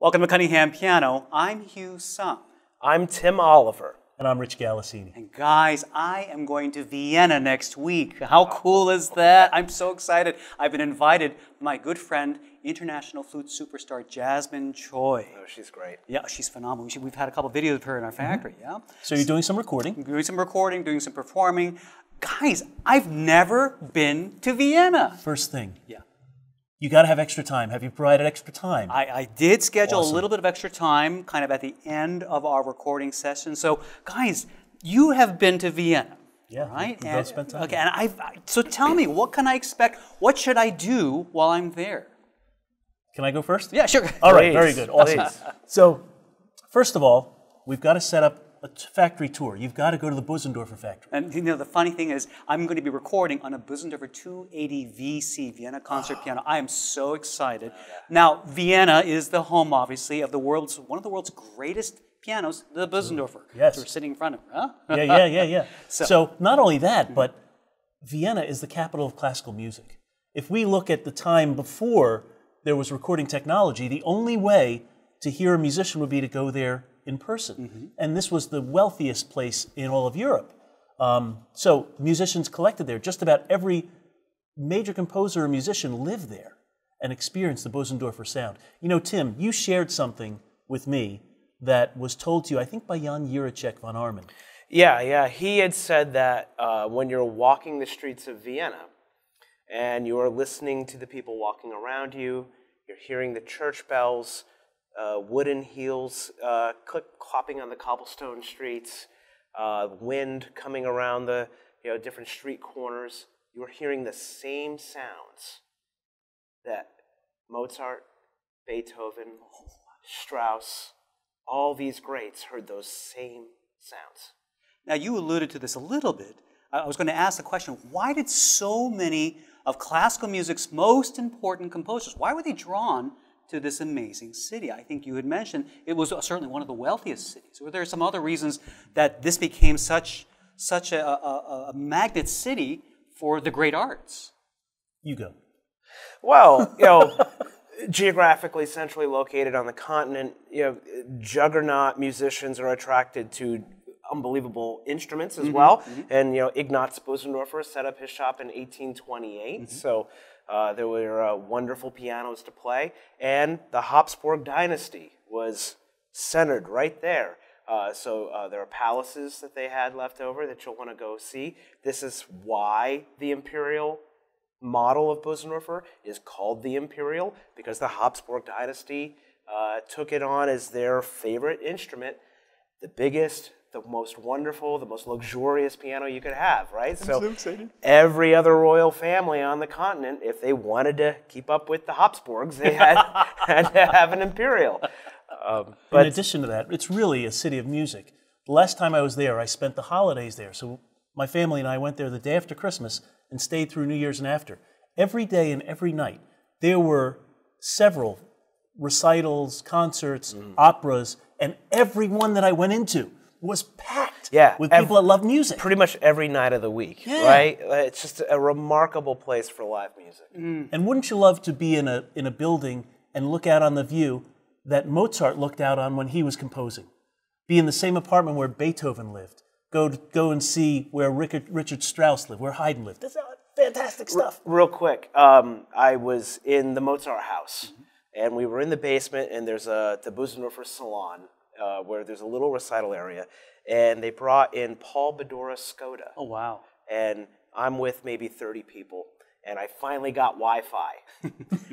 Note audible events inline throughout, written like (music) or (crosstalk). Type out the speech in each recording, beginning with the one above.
Welcome to Cunningham Piano. I'm Hugh Sung. I'm Tim Oliver. And I'm Rich Galassini. And guys, I am going to Vienna next week. How cool is that? I'm so excited. I've been invited my good friend, international flute superstar Jasmine Choi. Oh, she's great. Yeah, she's phenomenal. We have had a couple of videos of her in our factory, mm-hmm. yeah? So you're doing some recording? Doing some recording, doing some performing. Guys, I've never been to Vienna. First thing. Yeah you got to have extra time. Have you provided extra time? I, I did schedule awesome. a little bit of extra time kind of at the end of our recording session. So, guys, you have been to Vienna. Yeah, right. We both spent time. Okay, and I so tell me, what can I expect? What should I do while I'm there? Can I go first? Yeah, sure. All right, very good, awesome. (laughs) so, first of all, we've got to set up a factory tour. You've got to go to the Bösendorfer factory. And you know, the funny thing is, I'm going to be recording on a Bösendorfer 280 VC Vienna concert oh. piano. I am so excited. Oh, yeah. Now, Vienna is the home, obviously, of the world's one of the world's greatest pianos, the Bösendorfer. Yes, we're sitting in front of. Huh? yeah, yeah, yeah, yeah. (laughs) so, so not only that, but Vienna is the capital of classical music. If we look at the time before there was recording technology, the only way to hear a musician would be to go there in person. Mm-hmm. And this was the wealthiest place in all of Europe. Um, so musicians collected there. Just about every major composer or musician lived there and experienced the Bösendorfer sound. You know, Tim, you shared something with me that was told to you, I think, by Jan Jiricek von Arman. Yeah, yeah. He had said that uh, when you're walking the streets of Vienna and you are listening to the people walking around you, you're hearing the church bells, uh, wooden heels uh, on the cobblestone streets, uh, wind coming around the you know, different street corners. You are hearing the same sounds that Mozart, Beethoven, Strauss, all these greats heard those same sounds. Now, you alluded to this a little bit. I was going to ask the question why did so many of classical music's most important composers, why were they drawn to this amazing city. I think you had mentioned it was certainly one of the wealthiest cities. Were there some other reasons that this became such, such a, a, a magnet city for the great arts? You go. Well, you know, (laughs) geographically centrally located on the continent, you know, juggernaut musicians are attracted to unbelievable instruments as mm-hmm, well. Mm-hmm. And you know, Ignaz Bösendorfer set up his shop in 1828. Mm-hmm. So uh, there were uh, wonderful pianos to play, and the Habsburg dynasty was centered right there. Uh, so uh, there are palaces that they had left over that you'll want to go see. This is why the imperial model of Bösendorfer is called the imperial, because the Habsburg dynasty uh, took it on as their favorite instrument, the biggest, the most wonderful, the most luxurious piano you could have, right? So, so every other royal family on the continent, if they wanted to keep up with the Habsburgs, they had, (laughs) had to have an imperial. Um, but in addition to that, it's really a city of music. The last time I was there, I spent the holidays there. So my family and I went there the day after Christmas and stayed through New Year's and after. Every day and every night, there were several recitals, concerts, mm. operas, and every one that I went into was packed yeah, with people that love music. Pretty much every night of the week, yeah. right? It's just a remarkable place for live music. Mm. And wouldn't you love to be in a, in a building and look out on the view that Mozart looked out on when he was composing? Be in the same apartment where Beethoven lived. Go, to, go and see where Richard, Richard Strauss lived, where Haydn lived. That's fantastic stuff. real quick, um, I was in the Mozart house. Mm-hmm. And we were in the basement, and there's a the Bösendorfer salon uh, where there's a little recital area, and they brought in Paul Badura Skoda. Oh wow! And I'm with maybe 30 people, and I finally got Wi-Fi.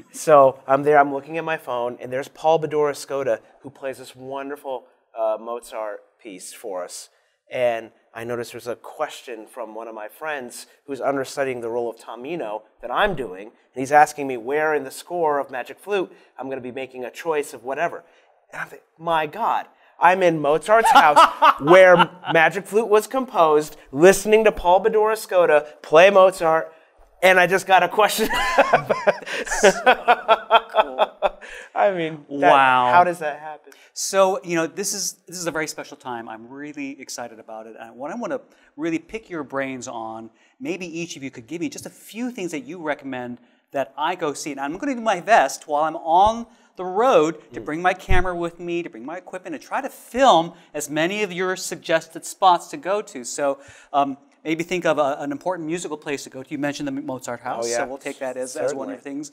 (laughs) so I'm there. I'm looking at my phone, and there's Paul Badura Skoda who plays this wonderful uh, Mozart piece for us. And I noticed there's a question from one of my friends who's understudying the role of Tamino that I'm doing, and he's asking me where in the score of Magic Flute I'm going to be making a choice of whatever. And I'm thinking, my God, I'm in Mozart's house (laughs) where Magic Flute was composed, listening to Paul Badura Skoda play Mozart, and I just got a question. (laughs) so cool. (laughs) I mean, that, wow. How does that happen? So you know, this is this is a very special time. I'm really excited about it, and what I want to really pick your brains on, maybe each of you could give me just a few things that you recommend that I go see. And I'm going to do my best while I'm on the road to bring my camera with me, to bring my equipment, and try to film as many of your suggested spots to go to. So um, maybe think of a, an important musical place to go to. You mentioned the Mozart House, Oh, yeah. so we'll take that as, as one of Certainly. the things.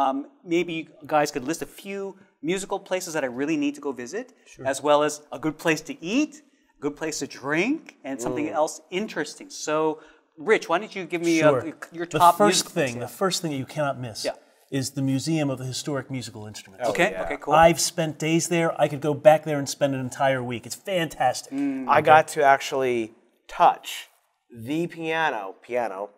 Um, maybe you guys could list a few musical places that I really need to go visit, as well as a good place to eat, a good place to drink, and something Mm. else interesting. So, Rich, why don't you give me Sure. uh, your the top first thing, place? the first thing that you cannot miss Yeah. is the Museum of the Historic Musical Instruments. Okay, yeah. okay, cool. I've spent days there. I could go back there and spend an entire week. It's fantastic. Mm. I got to actually touch the piano, piano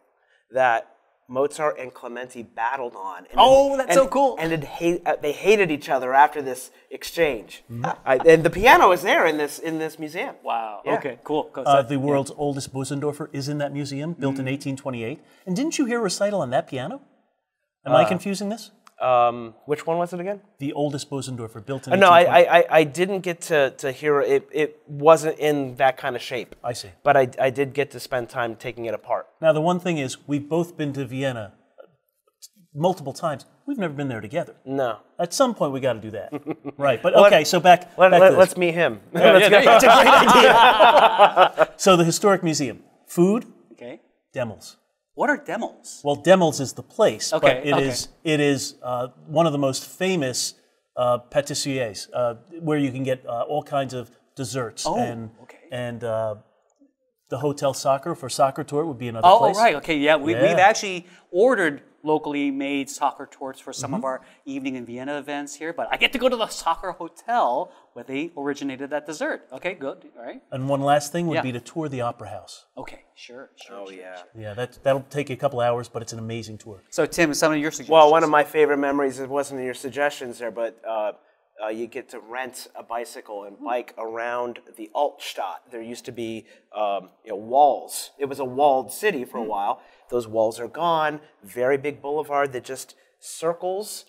that Mozart and Clementi battled on. And Oh, that's and- so cool. And it hate, uh, they hated each other after this exchange. Mm-hmm. I, and the piano is there in this in this museum. wow. Yeah. Okay, cool. Uh, that- the world's oldest Bösendorfer is in that museum, built Mm. in 1828. And didn't you hear a recital on that piano? Am I confusing this? Um, which one was it again? The oldest Bösendorfer, built in Uh, no, I, I, I- I didn't get to, to hear it. It wasn't in that kind of shape. I see. But I, I did get to spend time taking it apart. Now, the one thing is, we've both been to Vienna multiple times. We've never been there together. No. At some point, we got to do that. (laughs) right. But okay, so back, Let, back let, to this. us meet him. (laughs) yeah, there you go. So, the Historic Museum food, okay. Demels. What are Demels? Well, Demels is the place, Okay, but it okay. is it is uh, one of the most famous uh, pâtissiers, uh, where you can get uh, all kinds of desserts Oh, and okay. and uh, the hotel Sacher for Sachertorte would be another Oh, oh, place. right. Okay, yeah. We, Yeah. We've actually ordered locally made Sachertortes for some Mm-hmm. of our evening in Vienna events here, but I get to go to the Sacher hotel where they originated that dessert. Okay, good. All right. And one last thing would Yeah. be to tour the opera house. Okay, sure, sure. Oh, sure, yeah. sure. Yeah, that that'll take you a couple hours, but it's an amazing tour. So, Tim, some of your suggestions. Well, one of my favorite memories, it wasn't in your suggestions there, but uh, uh, you get to rent a bicycle and bike around the Altstadt. There used to be um, you know, walls. It was a walled city for a while. Those walls are gone. Very big boulevard that just circles,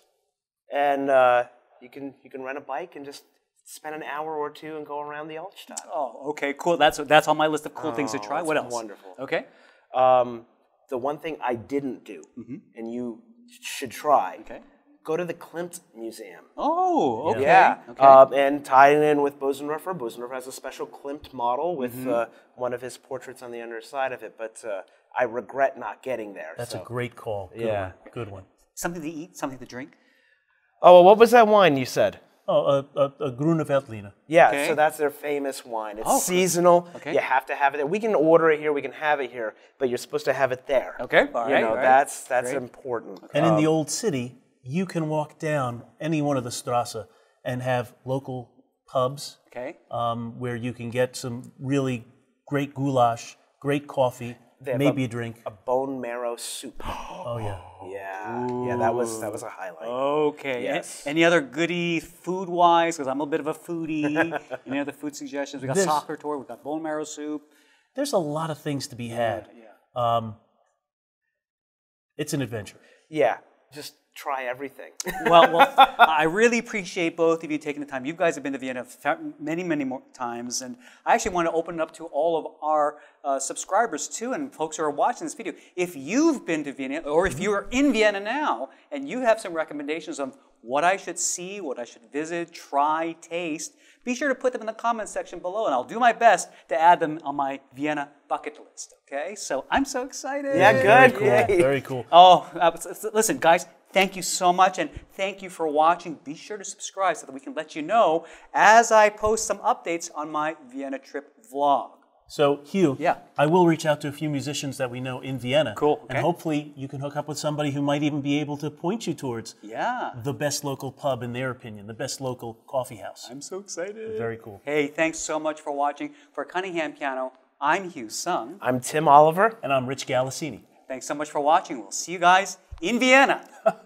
and uh, you can you can rent a bike and just spend an hour or two and go around the Altstadt. Oh, okay, cool. That's that's on my list of cool things to try. that's What else? wonderful. Okay. Um, the one thing I didn't do, and you should try, Okay. Go to the Klimt Museum. Oh, okay. Yeah, Okay. uh, and tying in with Bösendorfer. Bösendorfer has a special Klimt model with Mm-hmm. uh, one of his portraits on the underside of it, but uh, I regret not getting there. That's so. a great call. Good Yeah. one. Good one. something to eat, something to drink. Oh, well, what was that wine you said? Oh, a, a, a Grüne Veltliner. Yeah, Okay. so that's their famous wine. It's Oh, seasonal. Okay. You have to have it there. We can order it here. We can have it here, but you're supposed to have it there. Okay, all you right, know all right. that's that's Great. important. And in Um, the old city, you can walk down any one of the strasse and have local pubs Okay. Um, where you can get some really great goulash, great coffee, have maybe a- a, drink. a bone marrow soup. (gasps) Oh yeah. Yeah, yeah, that was that was a highlight. Okay. Yes. Any other goody food wise? Because I'm a bit of a foodie. (laughs) Any other food suggestions? We got This- Sachertorte. We got bone marrow soup. There's a lot of things to be had. Yeah. Um, it's an adventure. Yeah, just try everything. (laughs) Well, well, I really appreciate both of you taking the time. You guys have been to Vienna many, many more times, and I actually want to open it up to all of our uh, subscribers too, and folks who are watching this video. If you've been to Vienna, or if you are in Vienna now, and you have some recommendations of what I should see, what I should visit, try, taste, be sure to put them in the comments section below, and I'll do my best to add them on my Vienna bucket list. Okay, so I'm so excited. Yeah, Very good. cool. Yay. Very cool. Oh, uh, s- s- listen, guys, thank you so much, and thank you for watching. Be sure to subscribe so that we can let you know as I post some updates on my Vienna trip vlog. So, Hugh, Yeah. I will reach out to a few musicians that we know in Vienna. Cool, okay. And hopefully you can hook up with somebody who might even be able to point you towards Yeah, the best local pub, in their opinion, the best local coffee house. I'm so excited. Very cool. Hey, thanks so much for watching. For Cunningham Piano, I'm Hugh Sung. I'm Tim Oliver. And I'm Rich Galassini. Thanks so much for watching. We'll see you guys in Vienna. (laughs)